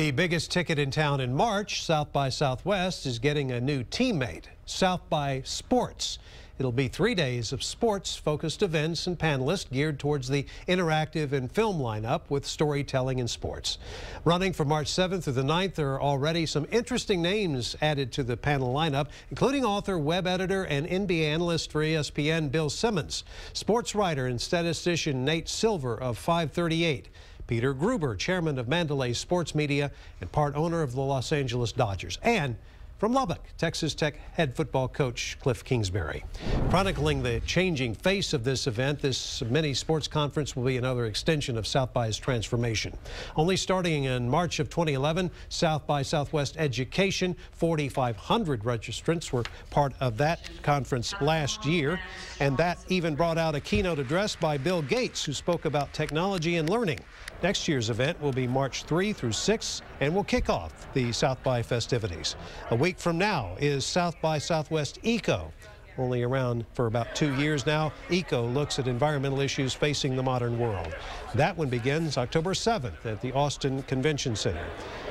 The biggest ticket in town in March, South by Southwest, is getting a new teammate, South by Sports. It'll be three days of sports-focused events and panelists geared towards the interactive and film lineup with storytelling and sports. Running from March 7th through the 9th, there are already some interesting names added to the panel lineup, including author, web editor, and NBA analyst for ESPN, Bill Simmons, sports writer and statistician Nate Silver of 538, Peter Guber, chairman of Mandalay Sports Media and part owner of the Los Angeles Dodgers, and from Lubbock, Texas Tech head football coach Cliff Kingsbury. Chronicling the changing face of this event, this mini sports conference will be another extension of South by's transformation. Only starting in March of 2011, South by Southwest Education, 4,500 registrants were part of that conference last year. And that even brought out a keynote address by Bill Gates, who spoke about technology and learning. Next year's event will be March 3 through 6 and will kick off the South by festivities. A week from now is South by Southwest Eco. Only around for about two years now, ECO looks at environmental issues facing the modern world. That one begins October 7th at the Austin Convention Center.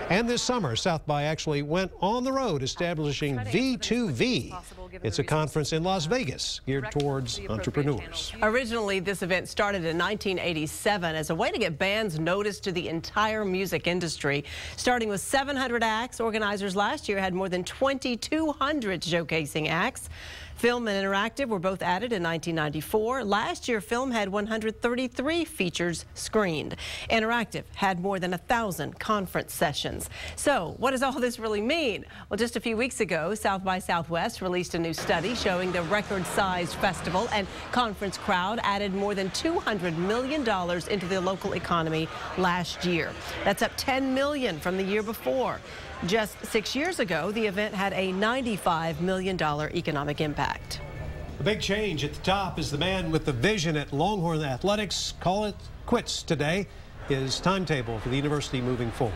And this summer, South by actually went on the road establishing V2V. It's a conference in Las Vegas geared towards entrepreneurs. Originally, this event started in 1987 as a way to get bands noticed to the entire music industry. Starting with 700 acts, organizers last year had more than 2,200 showcasing acts. Film and interactive were both added in 1994. Last year, film had 133 features screened. Interactive had more than a thousand conference sessions. So what does all this really mean? Well, just a few weeks ago, South by Southwest released a new study showing the record-sized festival and conference crowd added more than $200 million into the local economy last year. That's up 10 million from the year before. Just six years ago, the event had a $95 million economic impact. The big change at the top is the man with the vision at Longhorn Athletics. Call it quits today. His timetable for the university moving forward.